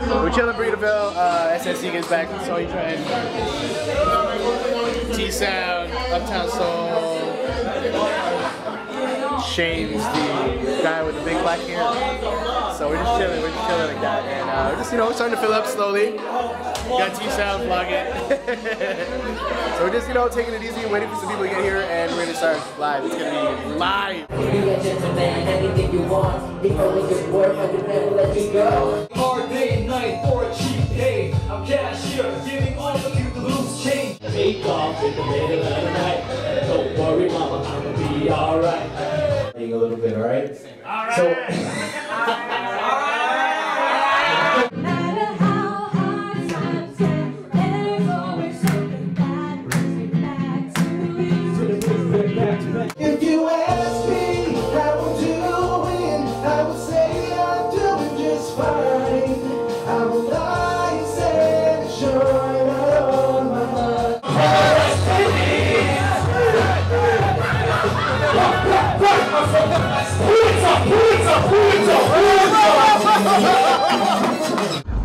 We're chilling in Burritoville. Uh, SSC gets back. Tony Tran. T Sound. Uptown Soul. Shane's the guy with the big black hair. So we're just chilling. We're just chilling like that. And uh, we're just, you know, we're starting to fill up slowly. Got T Sound vlogging. so we're just, you know, taking it easy, waiting for some people to get here, and we're gonna start live. It's gonna be live. Be a gentleman, anything you want. If only good work, I could never let you go. Hard day and night for a cheap pay. I'm cashier, giving all of you the loose change. Take off in the middle of the night. Don't worry, mama, I'ma be alright. A little bit, all right? So.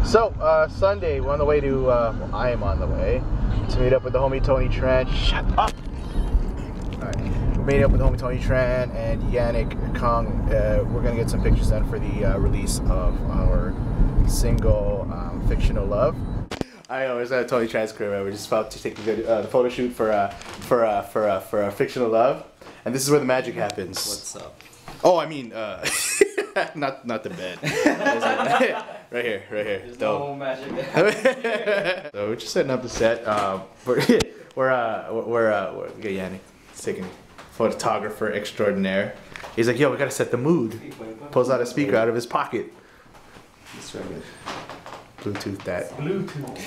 So, uh, Sunday, we're on the way to, uh, well, I am on the way to meet up with the homie Tony Tran. Shut up! Alright, we're meeting up with the homie Tony Tran and Yannick Kong. Uh, we're gonna get some pictures done for the uh, release of our single, um, Fictional Love. I know, it's at Tony Tran's crib. We're just about to take a good uh, photo shoot for, uh, for, uh, for, uh, for Fictional Love. And this is where the magic happens. What's up? Oh, I mean, uh, not not the bed. right here, right here. Dope. No magic. so we're just setting up the set. Um, we're we're uh, we're, uh, we're yeah, Yannick is taking photographer extraordinaire. He's like, yo, we gotta set the mood. Pulls out a speaker out of his pocket. Bluetooth that. Bluetooth.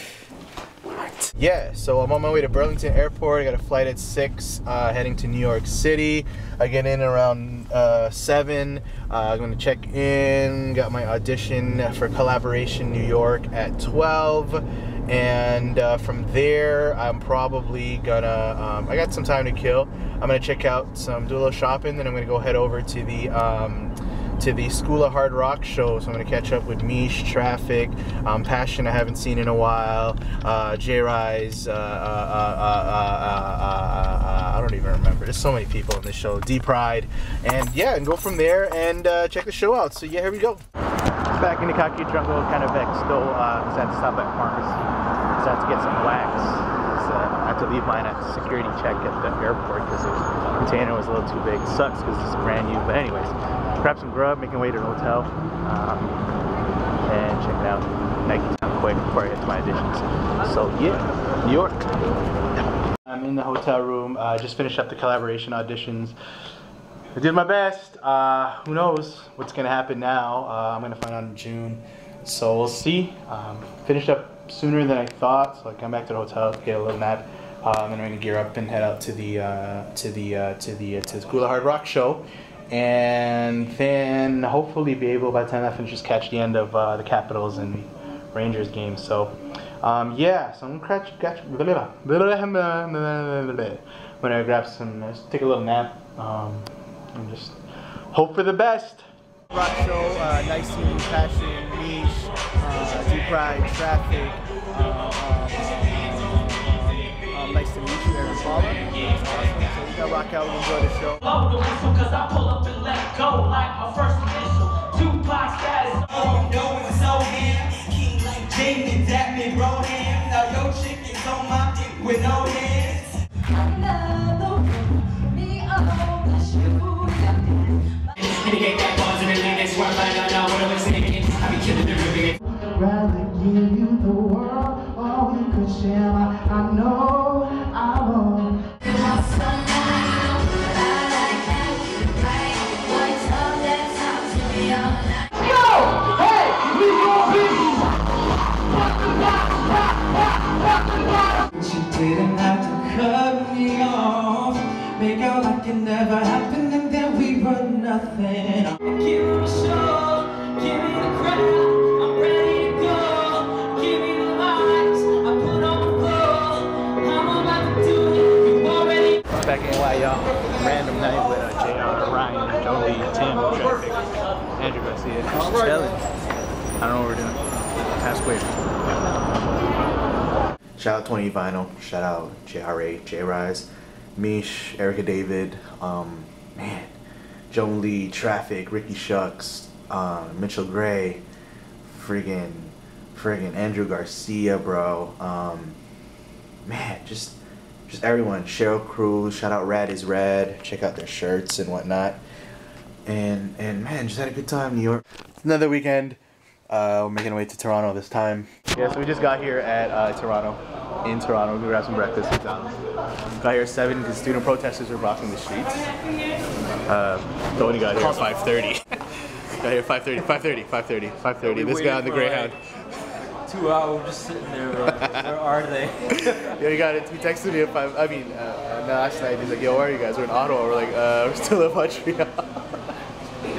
What? Yeah, so I'm on my way to Burlington Airport. I got a flight at six, uh, heading to New York City. I get in around uh, seven. Uh, I'm gonna check in. Got my audition for Kollaboration New York at 12, and uh, from there I'm probably gonna. Um, I got some time to kill. I'm gonna check out some, do a little shopping, then I'm gonna go head over to the. Um, to the School of Hard Rock show. So I'm gonna catch up with Mish, Traffic, um, Passion I haven't seen in a while, uh, J Rise, uh, uh, uh, uh, uh, I don't even remember. There's so many people in this show. D Pride, and yeah, and go from there and check the show out. So yeah, here we go. Back in the Kaki jungle, kind of vexed though. 'cause I had to stop at pharmacy. 'Cause I had to get some wax. had to leave mine at security check at the airport because the container was a little too big. Sucks because it's brand new. But anyways, grab some grub, making my way to the hotel, um, and check it out. Nike Town quick before I get to my auditions. So yeah, New York. I'm in the hotel room. I uh, just finished up the collaboration auditions. I did my best. Uh, who knows what's gonna happen now? Uh, I'm gonna find out in June. So we'll see. Um, finished up sooner than I thought, so I come back to the hotel, get a little nap, um, and I'm gonna gear up and head out to the uh, to the uh, to the uh, to the of Hard Rock show, and then hopefully be able by the time I finish just catch the end of uh, the Capitals and Rangers game. So. Um, yeah, so I'm gonna catch, catch, I'm gonna grab some, just take a little nap, um, and just hope for the best. Rock show, uh, nice seeing passion, niche, uh, D Pride, traffic. Uh, um, um, um, nice to meet you, Aaron. Awesome. So we gotta rock out and enjoy the show. Didn't have to cut me off. Make out like it never happened and then we were nothing. Give me the show, give me the crowd. I'm ready to go. Give me the lights, I put on the floor. I'm about to do it. You already Back in NY, y'all. Random night with uh, JR, Ryan, Joey, Tim, Traffic, Andrew Garcia. Just chilling. I don't know what we're doing. Pass Square. Shout out 20 Vinyl. Shout out JRA, J Rise, Mish, Erica David, um, man, Joan Lee, Traffic, Ricky Shucks, um, Mitchell Gray, friggin', friggin' Andrew Garcia, bro. Um, man, just, just everyone. Cheryl Cruz. Shout out Rad is Red. Check out their shirts and whatnot. And and man, just had a good time, New York. Another weekend. Uh, we're making our way to Toronto this time. Yeah, so we just got here at uh, Toronto, in Toronto. We're gonna grab some breakfast. Got here at seven because student protesters were blocking the streets. Uh, Tony got here at 5:30. got here at 5:30, 5:30, 5:30, 5:30. This guy on the Greyhound. Two hours just sitting there. Like, where are they? Yeah, he got it. He texted me at five. I mean, uh, uh, last night. He's like, "Yo, where are you guys? We're in Ottawa." We're like, "Uh, we're still in Montreal."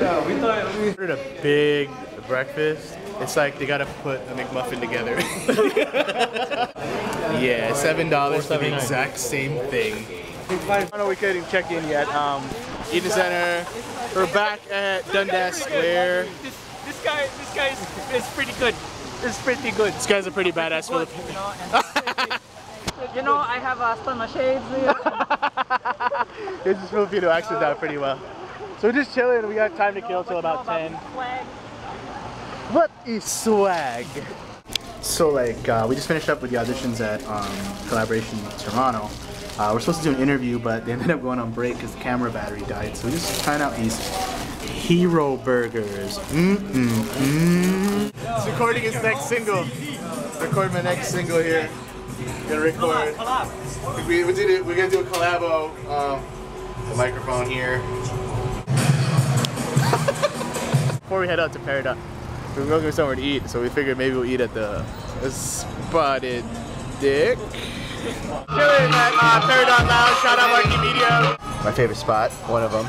yeah, we thought we. ordered a big breakfast. It's like they gotta put a McMuffin together. yeah, seven dollars for the exact same thing. I don't know we couldn't check in yet. Um, Eaton Centre. We're back at Dundas Square. This, this guy, this guy is, is pretty good. It's pretty good. This guy's a pretty badass Good, Filipino. you know, and you know, I have a ton of shades here. His Filipino accent out pretty well. So we're just chilling. We got time to kill till about 10. What is swag? So like, uh, we just finished up with the auditions at um, Kollaboration Toronto. Uh, we're supposed to do an interview, but they ended up going on break because the camera battery died. So we're just trying out these Hero Burgers. Mm mm mm. It's recording his next single. Record my next single here. Gonna record. We, we did it. We're gonna do a collabo. Um, the microphone here. Before we head out to Peridot, we we're looking for somewhere to eat, so we figured maybe we'll eat at the, the Spotted Dick. Chilling at uh, Peridot Lounge. Shout out Marquee Media. My favorite spot, one of them.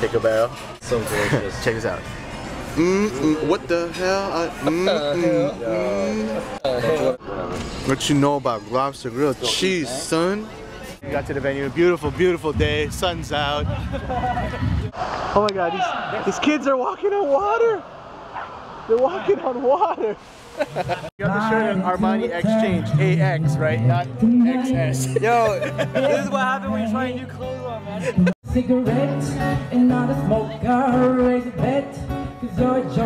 Take a barrel. So gorgeous. Check this out. Mm-mm, what the hell? I, mm-mm, mm. What you know about lobster grilled cheese, son? We got to the venue. Beautiful, beautiful day. Sun's out. Oh my God, these, these kids are walking on water. They're walking on water. you got the shirt on Armani Exchange AX, right? Not XS. Yo, this is what happens when you try new clothes on, man. Cigarette and not a smoker, raise a bet, cause you're a joker,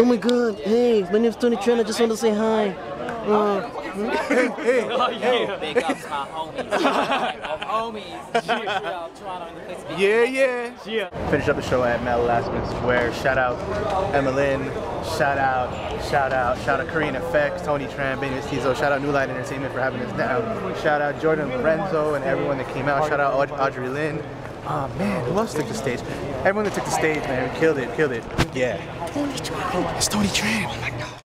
Oh my god, hey, my name's Tony Tran, I just want to say hi. Uh, Big ups my homies. my homies. Montreal, Toronto, in the place to be. Yeah, yeah. Yeah. Finish up the show at Mel Lastman Square. Shout out Emmalyn. Shout out, shout out, shout out Korean Effects, Tony Tran, Benny Mestizo. Shout out Nu Lite Entertainment for having us down. Shout out Jordan Lorenzo and everyone that came out. Shout out Aud- Audrey Lynn. Oh man, who else took the stage? Everyone that took the stage, man, we killed it, killed it. Yeah. It's Tony Tran. Oh my god.